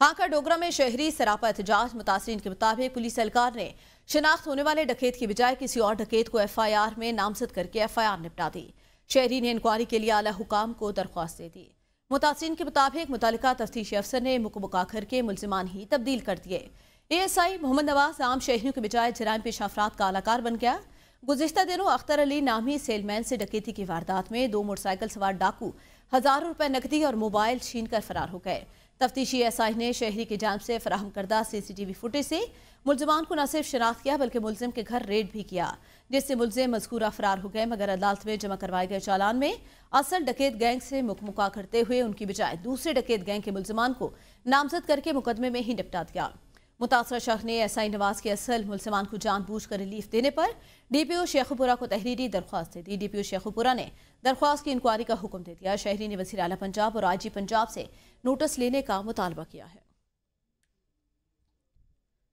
खाका डोगरा में शहरी सरापा एहतजाज मुतासरी के मुताबिक पुलिस एहलकार ने शिनाख्त होने वाले डकैत की बजाय किसी और डकैत को एफ़ आई आर में नामजद करके एफ़ आई आर निपटा दी। शहरी ने इंक्वायरी के लिए आला हुकाम को दरख्वास्त दे दी। मुतासरी के मुताबिक मुतल तफ्तीशी अफसर ने मुकमुका करके मुलजमान ही तब्दील कर दिए। A S I Mohammad Nawaz आम शहरियों के बजाय जराम पेश अफराद का अलाकार बन गया। गुजशत दिनों अख्तर अली नामी सेलमैन से डकैती की वारदात में दो मोटरसाइकिल सवार डाकू हज़ारों रुपए नकदी और मोबाइल छीन कर फरार हो गए। तफ्तीशी एस आई ने शहरी की जाम से फराहम करदा वी फुटेज से। मुलजमान को न सिर्फ़ शनाख्त किया, बल्कि मुलजिम के घर रेड भी किया, जिससे मुलजिम मजकूरा फरार हो गए, मगर अदालत में जमा करवाए गए चालान में असल डकैत गैंग से मुकमुका करते हुए उनकी बजाय दूसरे डकैत गैंग के मुलजमान को नामजद करके मुकदमे में ही निपटा दिया। मुतासर शख्स ने एस आई नवाज़ के असल मुलसमान को जानबूझ कर रिलीफ देने पर डी पी ओ शेखुपुरा को तहरीरी दरख्वास्त दे दी। डी पी ओ शेखुपुरा ने दरख्वास्त की इंक्वायरी का हुक्म दे दिया। शहरी ने वजी अला पंजाब और आई जी पंजाब से नोटिस लेने का मुतालबा किया है।